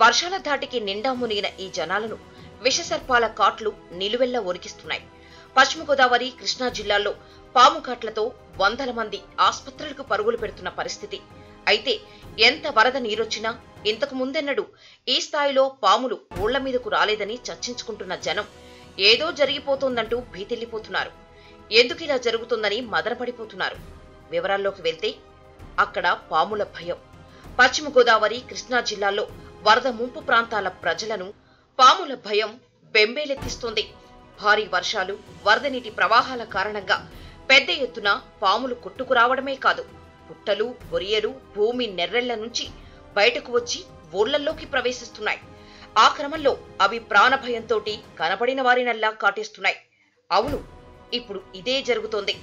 వర్షాల ధాటికి నిండా మునిగిన ఈ జనాలను విషసర్పాల కాట్లు నిలువెల్ల ఒరికిస్తున్నాయి. పశ్చిమ గోదావరి కృష్ణా జిల్లాల్లో పాము కాట్లతో వందల మంది ఆసుపత్రులకు పరుగులు పెడుతున్న పరిస్థితి. అయితే ఎంత వరద నీరొచ్చినా ఇంతకు ముందెన్నడూ ఈ స్థాయిలో పాములు ఊళ్ళ మీదకు రాలేదని చర్చించుకుంటున్న జనం ఏదో జరిగిపోతోందంటూ భీతిల్లిపోతున్నారు. ఎందుకు ఇలా జరుగుతుందని మదనపడిపోతున్నారు. వివరాల్లోకి వెళ్తే అక్కడ పాముల భయం. పశ్చిమ గోదావరి కృష్ణా జిల్లాల్లో వరద ముంపు ప్రాంతాల ప్రజలను పాముల భయం బెంబేలెత్తిస్తోంది. భారీ వర్షాలు వరద నీటి ప్రవాహాల కారణంగా పెద్ద ఎత్తున పాములు కొట్టుకురావడమే కాదు పుట్టలు బొరియలు భూమి నెర్రెళ్ళ నుంచి బయటకు వచ్చి ఊళ్ళల్లోకి ప్రవేశిస్తున్నాయి. ఆ క్రమంలో అవి ప్రాణభయంతోటి కనబడిన వారినల్లా కాటేస్తున్నాయి. అవును ఇప్పుడు ఇదే జరుగుతోంది.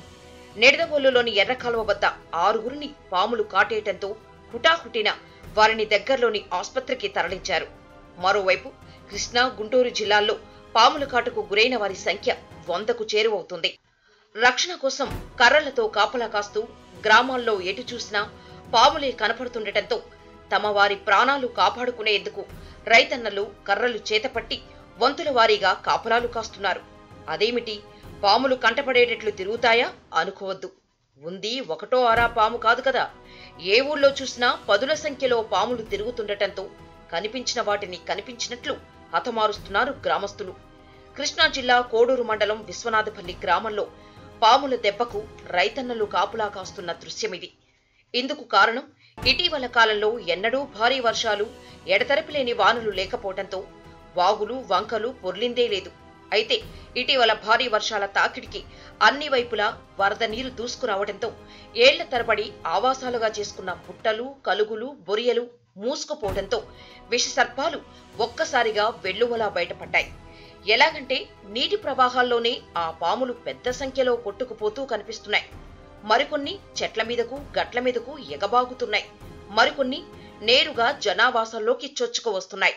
నిడదవోలులోని ఎర్రకాలువ వద్ద ఆరుగురిని పాములు కాటేయటంతో హుటాహుటిన వారిని దగ్గరలోని ఆస్పత్రికి తరలించారు. మరోవైపు కృష్ణా గుంటూరు జిల్లాల్లో పాముల కాటుకు గురైన వారి సంఖ్య వందకు చేరువవుతుంది. రక్షణ కోసం కర్రలతో కాపలా కాస్తూ గ్రామాల్లో ఎటు చూసినా పాములే కనపడుతుండటంతో తమ వారి ప్రాణాలు కాపాడుకునేందుకు రైతన్నలు కర్రలు చేతపట్టి వంతుల వారీగా కాపలాలు కాస్తున్నారు. అదేమిటి? పాములు కంటపడేటట్లు తిరుగుతాయా? అనుకోవద్దు. ఉంది ఒకటో ఆరా పాము కాదు కదా. ఏ ఊళ్ళో చూసినా పదుల సంఖ్యలో పాములు తిరుగుతుండటంతో కనిపించిన వాటిని కనిపించినట్లు హతమారుస్తున్నారు గ్రామస్తులు. కృష్ణా జిల్లా కోడూరు మండలం విశ్వనాథపల్లి గ్రామంలో పాముల దెబ్బకు రైతన్నలు కాపులా కాస్తున్న దృశ్యమిది. ఇందుకు కారణం ఇటీవల కాలంలో ఎన్నడూ భారీ వర్షాలు ఎడతెరపిలేని వానలు లేకపోవడంతో వాగులు వంకలు పొర్లిందే లేదు. అయితే ఇటీవల భారీ వర్షాల తాకిడికి అన్ని వైపులా వరద నీరు దూసుకురావడంతో ఏళ్ళ తరబడి ఆవాసాలుగా చేసుకున్న పుట్టలు కలుగులు బొరియలు మూసుకుపోవడంతో విషసర్పాలు ఒక్కసారిగా వెల్లువలా బయటపడ్డాయి. ఎలాగంటే నీటి ప్రవాహాల్లోనే ఆ పాములు పెద్ద సంఖ్యలో కొట్టుకుపోతూ కనిపిస్తున్నాయి. మరికొన్ని చెట్ల మీదకు గట్ల మీదకు ఎగబాగుతున్నాయి. మరికొన్ని నేరుగా జనావాసాల్లోకి చొచ్చుకు వస్తున్నాయి.